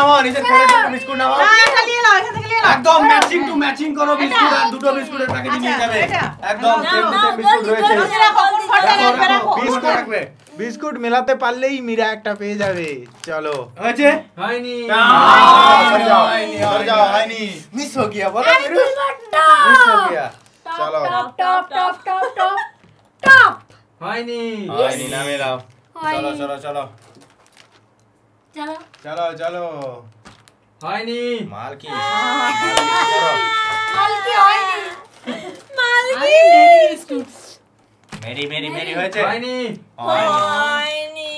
নাও নিজের ফেভারিট দুটো বিস্কুট নাও। না এটা নিয়ে নাও এখান থেকে নিয়ে নাও। একদম ম্যাচিং টু ম্যাচিং করো বিস্কুট আর দুটো বিস্কুটের প্যাকেট নিয়ে আচ্ছা, যাবে। একদম সেম সেম বিস্কুট রয়েছে। বিস্কুট থাকবে। বিস্কুট মেলাতে পারলেই মীরা একটা পেয়ে যাবে। চলো। হয়েছে? হয়নি। হয়নি। মিস হো গিয়া বলো মিস হো গিয়া চলো। Top top top top top top হয়নি। হয়নি না মেলাও চলো চলো চলো। চলো। চলো চলো। হয়নি। মাল কি মালকি হয়নি। মেরি মেরি মেরি মেরি হয়েছে। হয়নি। হয়নি।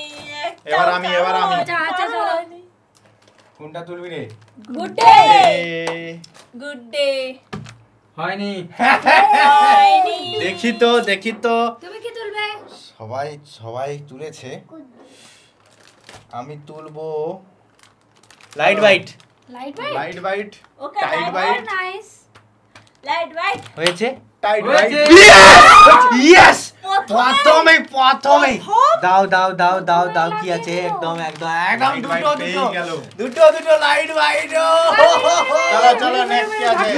এবার আমি এবার আমি। আচ্ছা আচ্ছা চলো। কোনটা তুলবি রে? গুড ডে গুড ডে হয়নি। হয়নি। দেখি তো দেখি তো। তুমি কি তুলবে? সবাই সবাই তুলেছে। আমি তুলবো light bite light light bite okay tight bite nice light right হয়েছে? টাইট বাইট ইয়েস প্রথমে প্রথমে দাও দাও দাও দাও দাও কি আছে? একদম একদম একদম দুটো দুটো। দুটো দুটো লাইট বাইট চলো চলো নেক্সট কি আছে?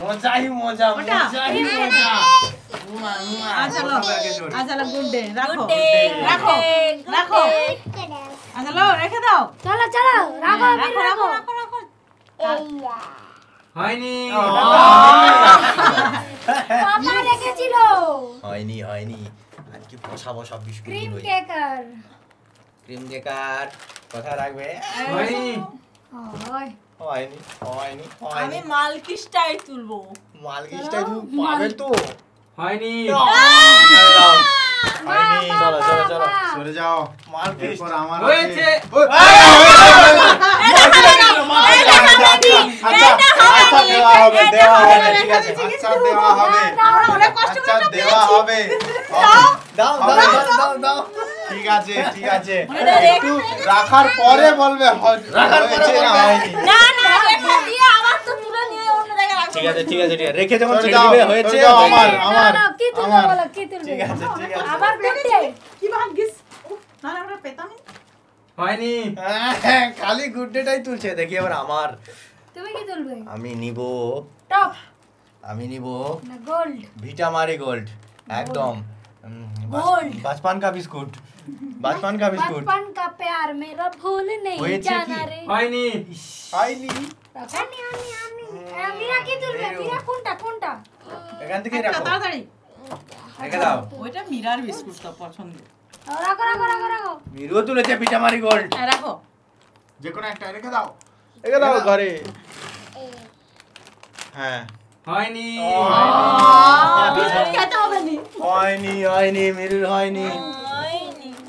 মজাই মজা মজাই মজা। আচ্ছা লো আচ্ছা লো গুড ডে। রাখো। রাখো। রাখো। আচ্ছা লো রেখে দাও। চলো চলো রাখো রাখো রাখো রাখো। রাখো রাখো। হয়নি। পাপা রেখেছিল। হয়নি হয়নি। আজকে বসাবো সব বিস্কুট ক্রিম কেকার। ক্রিম কেকার। কথা রাখবে? হয়নি। হয়নি হয়নি আমি হয়নি মালকি স্টাইল তুলবো মালকিসটাই তুমি পাবে তো। হয়নি হয়নি চলো চলো চলো সরে যাও মালকিস এরপর আমার হয়েছে আচ্ছা দেওয়া হবে দেওয়া হবে ঠিক আছে আচ্ছা দেওয়া হবে অনেক কষ্ট আচ্ছা দেওয়া হবে দাও দাও দাও দাও দাও ঠিক আছে ঠিক আছে মনে রেখে- একটু রাখার পরে বলবে রাখার পরে হয়েছে না হয়নি না না রেখে দিয়ে আবার তো তুলে নিয়ে অন্য জায়গায় রাখব ঠিক আছে ঠিক আছে রেখে যখন ছেড়ে দিবে হয়েছে যাও, হয়েছে। আমার আমার কি তুলবে আমার। বলো কি তুলবে ঠিক আছে ঠিক আছে। আবার গুড কি না আমরা পেতামই হয়নি। হ্যাঁ, খালি গুড্ডেটাই তুলছে দেখি এবার আমার। তুমি কি তুলবে? আমি নিব। টপ। আমি নিব। গোল্ড। ভিটা মারি গোল্ড একদম। উম, বাস- Gold. বাচপান কা বিস্কুট বাচপান কা বিস্কুট बचपन का प्यार मेरा भूल नहीं হয়েছে जाना কি? রে হয়নি হয়নি আমি আমি আমি মিরা কি তুলবে মিরা কোনটা কোনটা এখান থেকে একটা রাখো তাড়াতাড়ি রেখে দাও ওইটা মিরার বিস্কুট তো পছন্দ ও, রাখো রাখো রাখো রাখো মিরুও তুলেছে ভিটা মারি গোল্ড হ্যাঁ, রাখো যে কোনো একটা রেখে দাও রেখে দাও ঘরে হ্যাঁ হয়নি বিস্কুট খেতে হবে নি হয়নি হয়নি মিরুর হয়নি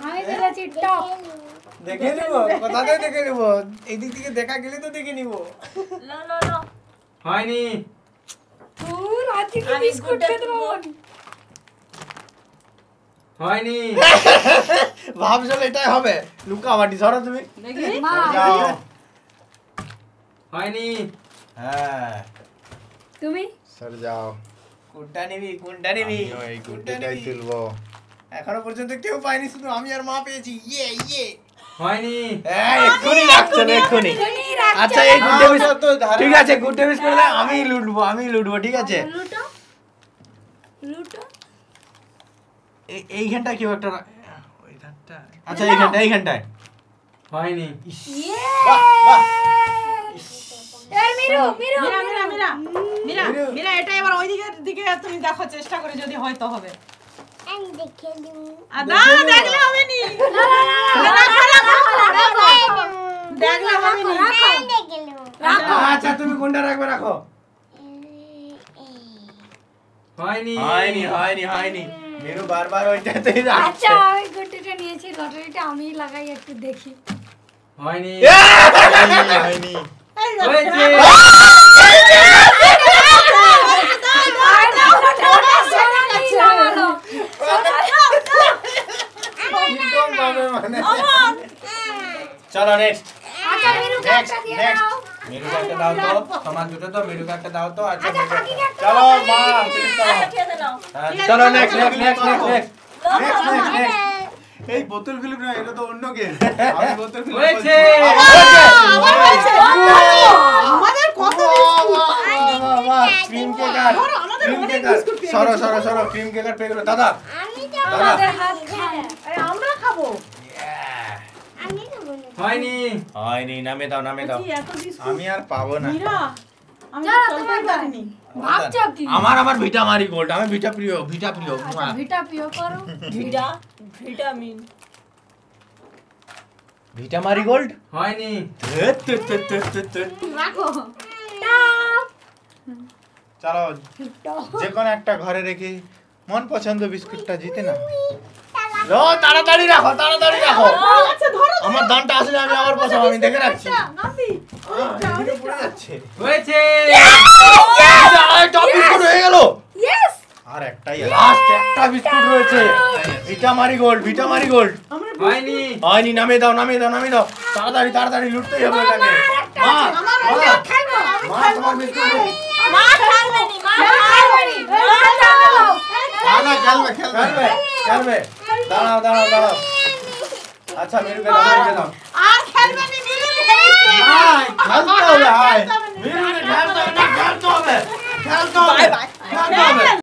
আমি তুলেছি টপ দেখে নিব কোথা থেকে দেখে নিব এই দিক থেকে দেখা গেলে তো দেখে নিব লো লো লো হয়নি তোর আজকে কি আমি বিস্কুট গুড্ডা খেতে পাবো তুলবো। হয়নি ভাবছ এটাই হবে লুকা মাটি সরো তুমি দেখি মা সরে যাও হয়নি হ্যাঁ তুমি সরে যাও কোনটা নিবি কোনটা নিবি এই গুড কোনটা নিবি? তুলবো। এখনও পর্যন্ত কেউ পায়নি শুধু আমি আর মা পেয়েছি। ইয়ে ইয়ে। হয়নি। হ্যাঁ এক্ষুনি রাখছো না এক্ষুনি আচ্ছা এই গুড ডেভিস তো ঠিক আছে গুড ডেভিস করলে আমি লুটবো আমি লুটবো ঠিক আছে? লুটো লুটো। এই- এইখানটায় কেউ একটা রা- ওইখানটায় আচ্ছা এইখানটায় এইখানটায়। হয়নি। ইয়ে! বাহ, বাহ। এই মিরু মিরু মিরা মিরা মিরা মিরা এটা এবার ওই দিকের দিকে তুমি দেখো চেষ্টা করে যদি হয় তো হবে আর না দেখলে হবে নি রাখো, রাখো, রাখো। দেখলে হবে নি রাখো আচ্ছা তুমি কোনটা রাখবে রাখো হয়নি হয়নি হয়নি হয়নি মেরু বারবার ওইটাতেই আচ্ছা আমি গুটিটা নিয়েছি লটারিটা আমি লাগাই একটু দেখি হয়নি হয়নি, হয়নি হয়েছে কীরকম ভাবে মানে চলো নেক্সট আচ্ছা মিরু নেক্সট একটা দিয়ে নেক্সট দাও মেরু একটা দাও তো তোমার দুটো তো মেরু একটা দাও তো আচ্ছা আচ্ছা মেরু- কাকিকে একটা চলো দাও, মা কাকি। প্লিজ চলো খেতে নাও হ্যাঁ, চলো next next next next next লো, লো, নেক্সট লো, নেক্সট নেক্সট এই বোতল ফিল্ম না এটা তো অন্য গেম আমি বোতল ফিল্ম হয়েছে। আবার হয়েছে আমাদের কত ক্রিম কেকার ধরো, ক্রিম বিস্কুট পেয়ে সরো। সরো সরো ক্রিম কেকার পেয়ে গেলো। দাদা আমি দাদা। আমাদের হাত খাব আমরা খাব। আমি খাব না। হয়নি। হয়নি নামে দাও নামে দাও। আমি আর পাবো না। আমার আমার ভিটা মারি গোল্ড আমি ভিটা প্রিয় ভিটা প্রিয় আচ্ছা ভিটা প্রিয় করো। ভিটা ভিটামিন। ভিটা মারি গোল্ড হয়নি। রাখো। চলো যে কোনো একটা ঘরে রেখে মন পছন্দ বিস্কুটটা জিতে না। তাড়াতাড়ি রাখো তাড়াতাড়ি রাখো। আচ্ছা আমার দানটা আসলে আমি আবার বসাবো আমি দেখে রাখছি। হয়েছে। বিস্কুট হয়ে গেল। আর একটাই আছে। লাস্ট একটা বিস্কুট রয়েছে ভিটা মারি গোল্ড ভিটা মারি গোল্ড। আমরা হয়নি। হয়নি নামিয়ে দাও নামিয়ে দাও নামিয়ে দাও। তাড়াতাড়ি তাড়াতাড়ি লুটতেই হবে এটাকে। दाड़ाओ दाड़ाओ दाड़ाओ अच्छा मेरे को मेरे को आ खेल में नहीं हाय खेलता हुआ हाय मेरे को खेलता हुआ खेलता हुआ खेलता हुआ